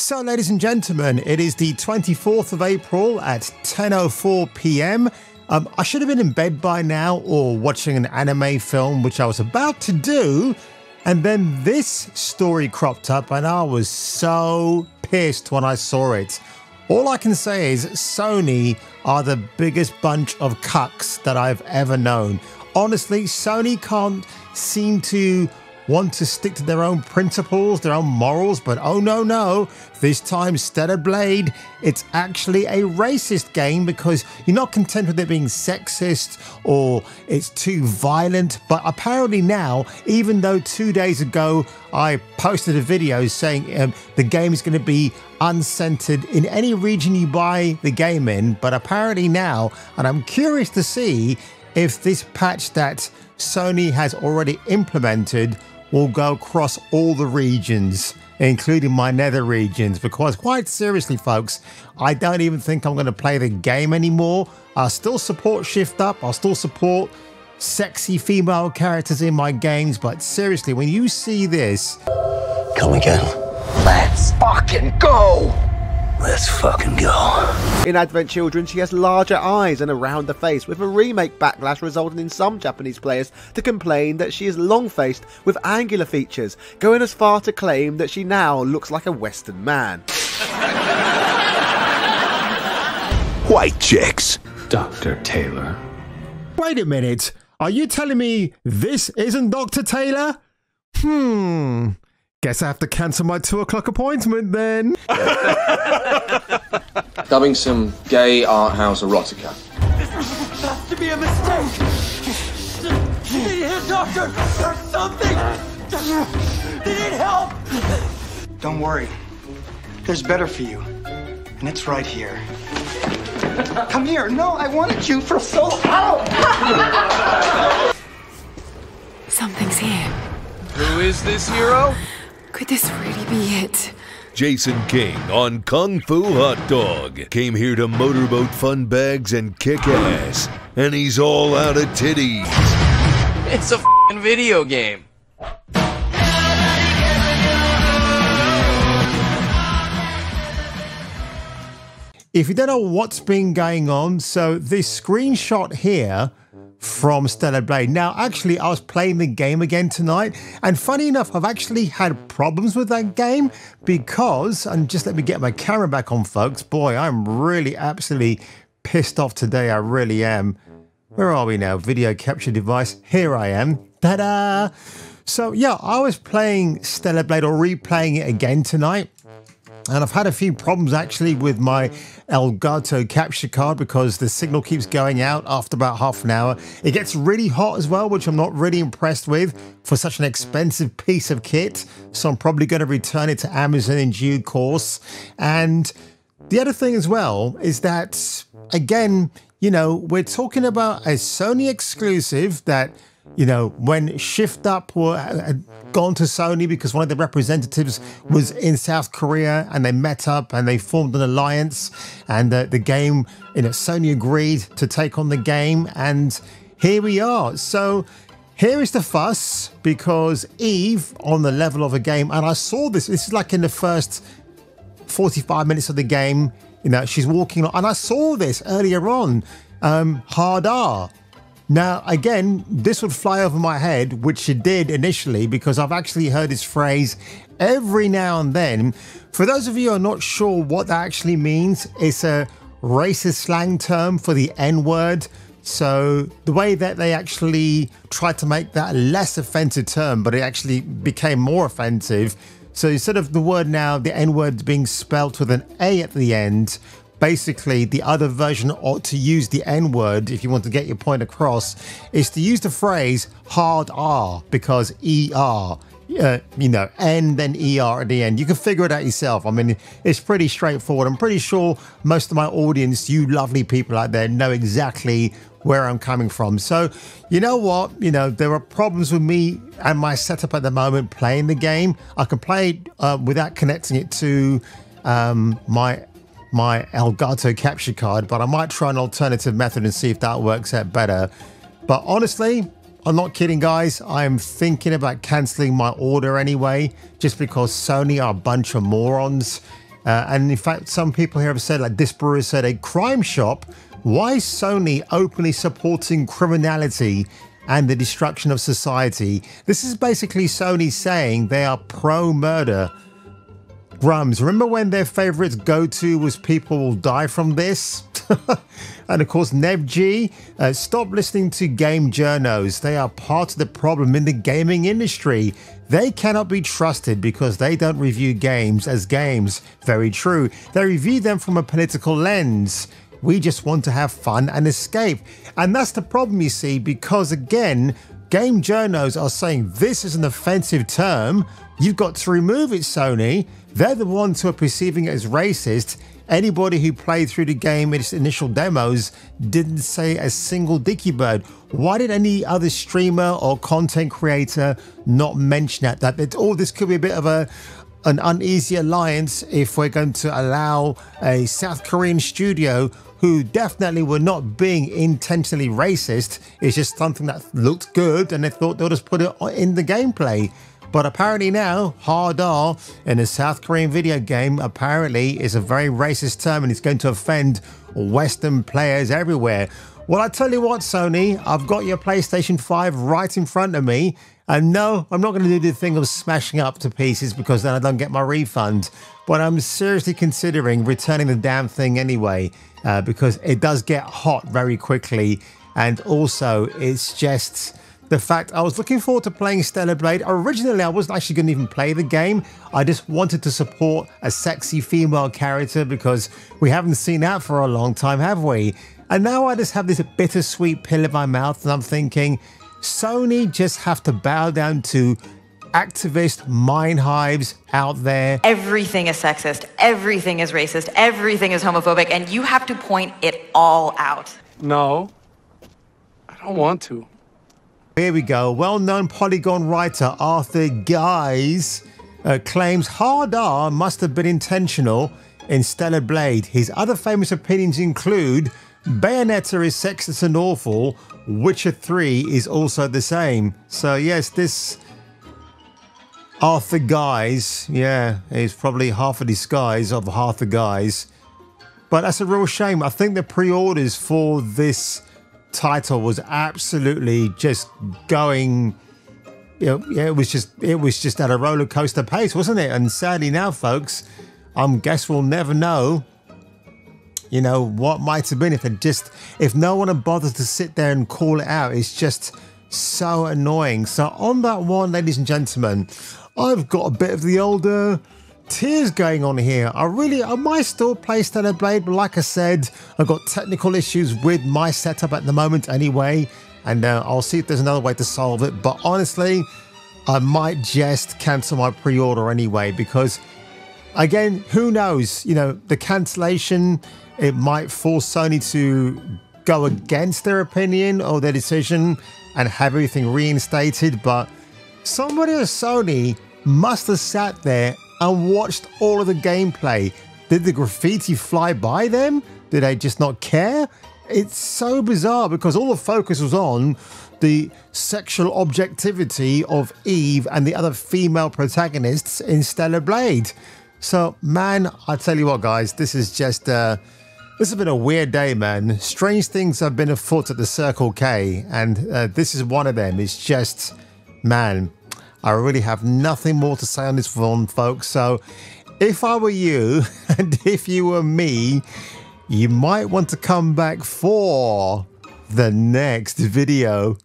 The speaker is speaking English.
So, ladies and gentlemen, it is the 24th of April at 10:04 p.m. Um, I should have been in bed by now or watching an anime film, which I was about to do, and then this story cropped up, and I was so pissed when I saw it. All I can say is Sony are the biggest bunch of cucks that I've ever known. Honestly, Sony can't seem to want to stick to their own principles, their own morals, but oh no, no, this time Stellar Blade, it's actually a racist game because you're not content with it being sexist or it's too violent. But apparently now, even though two days ago I posted a video saying um, the game is going to be uncensored in any region you buy the game in, but apparently now, and I'm curious to see if this patch that Sony has already implemented will go across all the regions, including my nether regions. Because, quite seriously, folks, I don't even think I'm going to play the game anymore. I'll still support Shift Up, I'll still support sexy female characters in my games, but seriously, when you see this. Come again. Let's fucking go! Let's fucking go. In Advent Children, she has larger eyes and a rounder face, with a remake backlash resulting in some Japanese players to complain that she is long faced with angular features, going as far to claim that she now looks like a Western man. White chicks. Dr. Taylor. Wait a minute. Are you telling me this isn't Dr. Taylor? Hmm. Guess I have to cancel my two o'clock appointment then. Dubbing some gay art house erotica. This has to be a mistake. They need a doctor or something. They need help. Don't worry. There's better for you. And it's right here. Come here. No, I wanted you for so long. Something's here. Who is this hero? Could this really be it? Jason King on Kung Fu Hot Dog came here to motorboat fun bags and kick ass, and he's all out of titties. It's a video game. If you don't know what's been going on, so this screenshot here from Stellar Blade. Now, actually, I was playing the game again tonight, and funny enough, I've actually had problems with that game because, and just let me get my camera back on, folks. Boy, I'm really absolutely pissed off today. I really am. Where are we now? Video capture device. Here I am. Ta da! So, yeah, I was playing Stellar Blade or replaying it again tonight. And I've had a few problems actually with my Elgato capture card because the signal keeps going out after about half an hour. It gets really hot as well, which I'm not really impressed with for such an expensive piece of kit. So I'm probably going to return it to Amazon in due course. And the other thing as well is that, again, you know, we're talking about a Sony exclusive that you know, when Shift Up were, had gone to Sony because one of the representatives was in South Korea and they met up and they formed an alliance and uh, the game, you know, Sony agreed to take on the game and here we are. So here is the fuss because Eve on the level of a game, and I saw this, this is like in the first 45 minutes of the game, you know, she's walking, and I saw this earlier on, um, hard R now, again, this would fly over my head, which it did initially, because I've actually heard this phrase every now and then. For those of you who are not sure what that actually means, it's a racist slang term for the N word. So, the way that they actually tried to make that a less offensive term, but it actually became more offensive. So, instead of the word now, the N word being spelt with an A at the end, basically the other version ought to use the N word if you want to get your point across is to use the phrase hard R because ER. Uh, you know, N then ER at the end. You can figure it out yourself. I mean, it's pretty straightforward. I'm pretty sure most of my audience, you lovely people out there, know exactly where I'm coming from. So, you know what? You know, there are problems with me and my setup at the moment playing the game. I can play it uh, without connecting it to um, my my Elgato capture card, but I might try an alternative method and see if that works out better. But honestly, I'm not kidding, guys. I'm thinking about canceling my order anyway, just because Sony are a bunch of morons. Uh, and in fact, some people here have said, like this brewer said, a crime shop. Why Sony openly supporting criminality and the destruction of society? This is basically Sony saying they are pro murder. Grums, remember when their favorite go to was people will die from this? and of course, NevG, uh, stop listening to game journos. They are part of the problem in the gaming industry. They cannot be trusted because they don't review games as games. Very true. They review them from a political lens. We just want to have fun and escape. And that's the problem, you see, because again, game journos are saying this is an offensive term. You've got to remove it, Sony. They're the ones who are perceiving it as racist. Anybody who played through the game in its initial demos didn't say a single dicky bird. Why did any other streamer or content creator not mention that? That, that oh, this could be a bit of a an uneasy alliance if we're going to allow a South Korean studio who definitely were not being intentionally racist. It's just something that looked good and they thought they'll just put it in the gameplay. But apparently now, hard R in a South Korean video game apparently is a very racist term and it's going to offend Western players everywhere. Well, I tell you what, Sony, I've got your PlayStation 5 right in front of me. And no, I'm not going to do the thing of smashing up to pieces because then I don't get my refund. But I'm seriously considering returning the damn thing anyway uh, because it does get hot very quickly. And also, it's just the fact I was looking forward to playing Stellar Blade. Originally, I wasn't actually going to even play the game. I just wanted to support a sexy female character because we haven't seen that for a long time, have we? And now I just have this bittersweet pill in my mouth and I'm thinking, Sony just have to bow down to activist mind hives out there. Everything is sexist, everything is racist, everything is homophobic, and you have to point it all out. No, I don't want to. Here we go. Well known Polygon writer Arthur Gies uh, claims Hard R must have been intentional in Stellar Blade. His other famous opinions include Bayonetta is sexist and awful, Witcher 3 is also the same. So, yes, this Arthur Gies, yeah, is probably half a disguise of Arthur Gies. But that's a real shame. I think the pre orders for this title was absolutely just going you know, yeah, it was just it was just at a roller coaster pace, wasn't it? And sadly now, folks, I um, guess we'll never know. You know what might have been if it just if no one had bothered to sit there and call it out. It's just so annoying. So on that one, ladies and gentlemen, I've got a bit of the older tears going on here. I really, I might still play Stellar Blade, but like I said, I've got technical issues with my setup at the moment anyway, and uh, I'll see if there's another way to solve it. But honestly, I might just cancel my pre-order anyway because, again, who knows? You know, the cancellation it might force Sony to go against their opinion or their decision and have everything reinstated. But somebody at Sony must have sat there and watched all of the gameplay. Did the graffiti fly by them? Did they just not care? It's so bizarre because all the focus was on the sexual objectivity of Eve and the other female protagonists in Stellar Blade. So, man, I tell you what, guys, this is just uh, this has been a weird day, man. Strange things have been afoot at the Circle K, and uh, this is one of them. It's just, man, I really have nothing more to say on this one, folks. So if I were you and if you were me, you might want to come back for the next video.